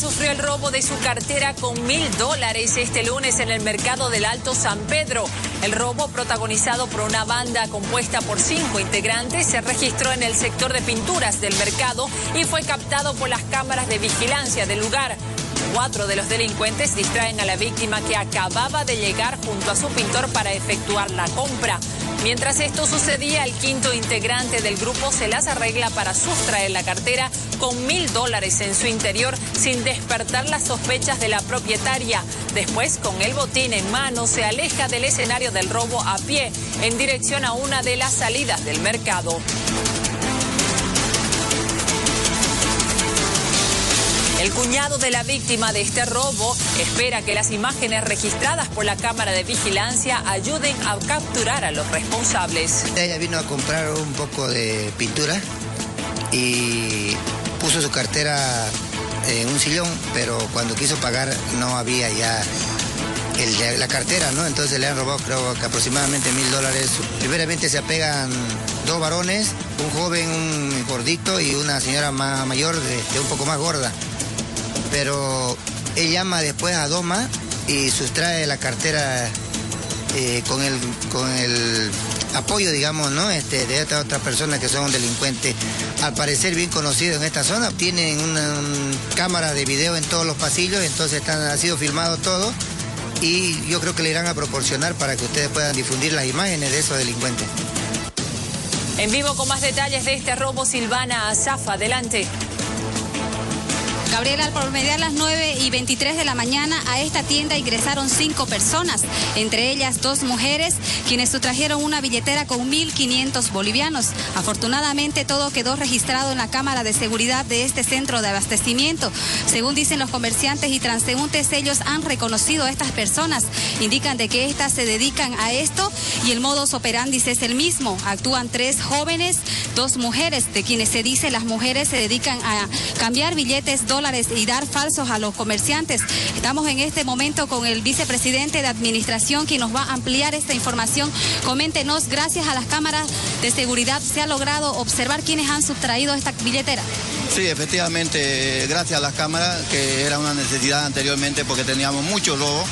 sufrió el robo de su cartera con mil dólares este lunes en el mercado del Alto San Pedro. El robo, protagonizado por una banda compuesta por cinco integrantes, se registró en el sector de pinturas del mercado y fue captado por las cámaras de vigilancia del lugar. Cuatro de los delincuentes distraen a la víctima que acababa de llegar junto a su pintor para efectuar la compra. Mientras esto sucedía, el quinto integrante del grupo se las arregla para sustraer la cartera con mil dólares en su interior sin despertar las sospechas de la propietaria. Después, con el botín en mano, se aleja del escenario del robo a pie en dirección a una de las salidas del mercado. Cuñado de la víctima de este robo espera que las imágenes registradas por la cámara de vigilancia ayuden a capturar a los responsables. Ella vino a comprar un poco de pintura y puso su cartera en un sillón, pero cuando quiso pagar no había ya la cartera, ¿no? Entonces le han robado creo que aproximadamente mil dólares. Primeramente se apegan dos varones, un joven, un gordito y una señora más mayor, de un poco más gorda pero él llama después a Doma y sustrae la cartera eh, con, el, con el apoyo, digamos, ¿no? Este, de otras otra personas que son delincuentes, al parecer bien conocidos en esta zona. Tienen una, cámara de video en todos los pasillos, entonces están, ha sido filmado todo y yo creo que le irán a proporcionar para que ustedes puedan difundir las imágenes de esos delincuentes. En vivo con más detalles de este robo, Silvana Azafa, adelante. Gabriela, al promediar las 9 y 23 de la mañana, a esta tienda ingresaron cinco personas, entre ellas dos mujeres, quienes sustrajeron una billetera con 1.500 bolivianos. Afortunadamente, todo quedó registrado en la cámara de seguridad de este centro de abastecimiento. Según dicen los comerciantes y transeúntes, ellos han reconocido a estas personas. Indican de que éstas se dedican a esto y el modus operandi es el mismo. Actúan tres jóvenes, dos mujeres, de quienes se dice las mujeres se dedican a cambiar billetes, y dar falsos a los comerciantes. Estamos en este momento con el vicepresidente de Administración quien nos va a ampliar esta información. Coméntenos, gracias a las cámaras de seguridad se ha logrado observar quiénes han sustraído esta billetera. Sí, efectivamente, gracias a las cámaras, que era una necesidad anteriormente porque teníamos mucho robo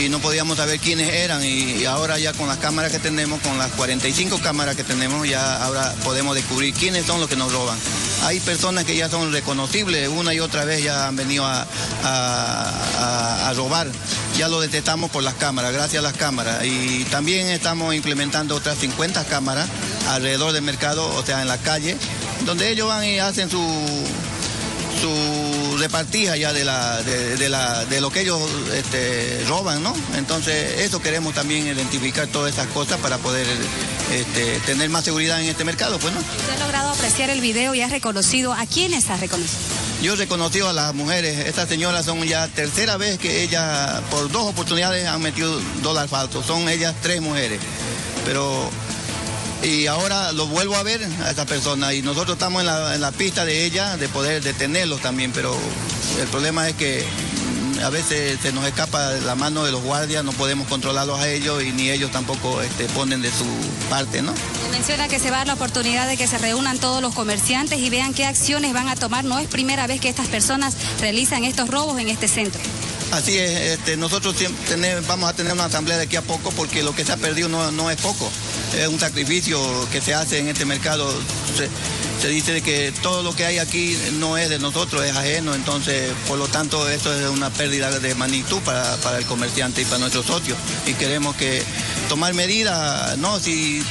y no podíamos saber quiénes eran y, ahora ya con las cámaras que tenemos, con las 45 cámaras que tenemos, ya ahora podemos descubrir quiénes son los que nos roban. Hay personas que ya son reconocibles, una y otra vez ya han venido a, a robar. Ya lo detectamos por las cámaras, gracias a las cámaras. Y también estamos implementando otras 50 cámaras alrededor del mercado, o sea, en la calle, donde ellos van y hacen su su repartija ya de, la, de, la, de lo que ellos este, roban, ¿no? Entonces, eso queremos también identificar todas esas cosas para poder este, tener más seguridad en este mercado, pues, ¿no? ¿Usted ha logrado apreciar el video y ha reconocido a quiénes ha reconocido? Yo he reconocido a las mujeres, estas señoras son ya tercera vez que ellas, por dos oportunidades, han metido dólar falso. Son ellas tres mujeres. Pero y ahora lo vuelvo a ver a esta persona y nosotros estamos en la, pista de ella de poder detenerlos también, pero el problema es que mm, a veces se nos escapa la mano de los guardias, no podemos controlarlos a ellos y ni ellos tampoco este, ponen de su parte, ¿no? Menciona que se va a dar la oportunidad de que se reúnan todos los comerciantes y vean qué acciones van a tomar. No es primera vez que estas personas realizan estos robos en este centro. Así es, este, nosotros vamos a tener una asamblea de aquí a poco porque lo que se ha perdido no, es poco. Es un sacrificio que se hace en este mercado. Se, dice que todo lo que hay aquí no es de nosotros, es ajeno. Entonces, por lo tanto, esto es una pérdida de magnitud para, para el comerciante y para nuestros socios. Y queremos que tomar medidas, ¿no? Si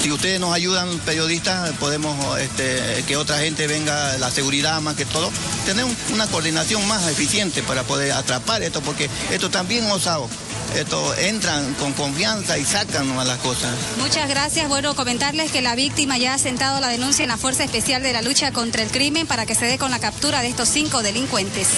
si ustedes nos ayudan, periodistas, podemos este, que otra gente venga, la seguridad más que todo, tener una coordinación más eficiente para poder atrapar esto, porque esto también osado. Esto entran con confianza y sacan las cosas. Muchas gracias. Bueno, comentarles que la víctima ya ha sentado la denuncia en la Fuerza Especial de la Lucha contra el Crimen para que se dé con la captura de estos cinco delincuentes.